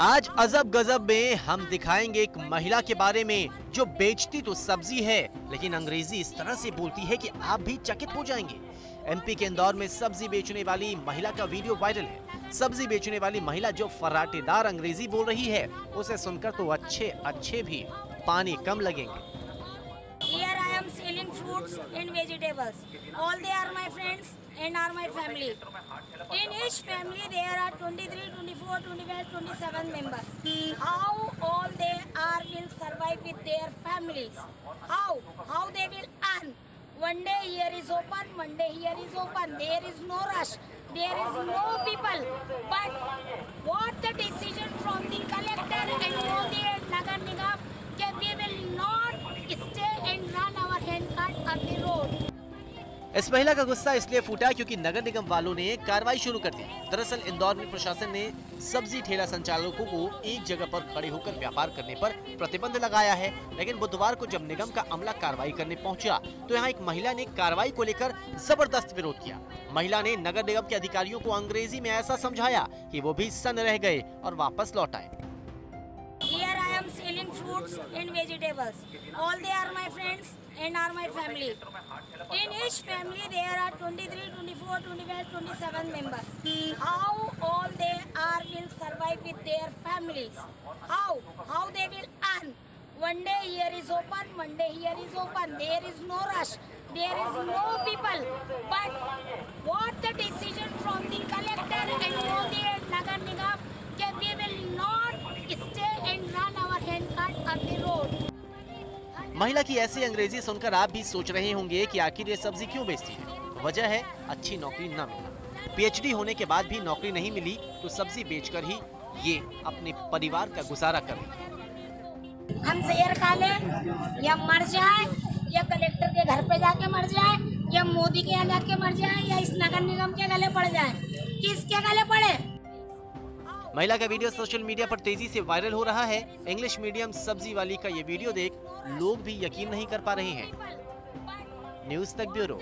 आज अजब गजब में हम दिखाएँगे एक महिला के बारे में, जो बेचती तो सब्ज़ी है, लेकिन अंग्रेज़ी इस तरह से बोलती है कि आप भी चकित हो जाएँगे। एमपी के इंदौर में सब्ज़ी बेचने वाली महिला का वीडियो वायरल है। सब्ज़ी बेचने वाली महिला जो फराटेदार अंग्रेज़ी बोल रही है, उसे सुनकर तो अच्छे अच्छे भी पानी कम लगेंगे। Fruits and vegetables. All they are my friends and are my family. In each family there are 23, 24, 25, 27 members. How all they are will survive with their families? How? How they will earn? One day here is open, one day here is open. There is no rush. There is no people. इस महिला का गुस्सा इसलिए फूटा क्योंकि नगर निगम वालों ने कार्रवाई शुरू कर दी। दरअसल इंदौर में प्रशासन ने सब्ज़ी ठेला संचालकों को एक जगह पर खड़े होकर व्यापार करने पर प्रतिबंध लगाया है, लेकिन बुधवार को जब निगम का अमला कार्रवाई करने पहुँचा तो यहाँ एक महिला ने कार्रवाई को लेकर ज़बरदस्त विरोध किया। महिला ने नगर निगम के अधिकारियों को अंग्रेज़ी में ऐसा समझाया की वो भी सन रह गए और वापस लौट आए। Fruits and vegetables. All they are my friends and are my family. In each family there are 23, 24, 25, 27 members. How all they are will survive with their families? How? How they will earn? One day here is open, one day here is open. There is no rush. There is no people. But महिला की ऐसी अंग्रेज़ी सुनकर आप भी सोच रहे होंगे कि आखिर ये सब्ज़ी क्यों बेचती है? वजह है, अच्छी नौकरी न मिलना पीएचडी होने के बाद भी नौकरी नहीं मिली तो सब्ज़ी बेचकर ही ये अपने परिवार का गुजारा कर रही हम जहर खा लें, या मर जाए, या कलेक्टर के घर पे जाके मर जाए, या मोदी के यहाँ जाके मर जाए, या इस नगर निगम के गले पड़ जाए। किसके गले महिला का वीडियो सोशल मीडिया पर तेज़ी से वायरल हो रहा है। इंग्लिश मीडियम सब्ज़ी वाली का ये वीडियो देख लोग भी यकीन नहीं कर पा रहे हैं। न्यूज़ तक ब्यूरो।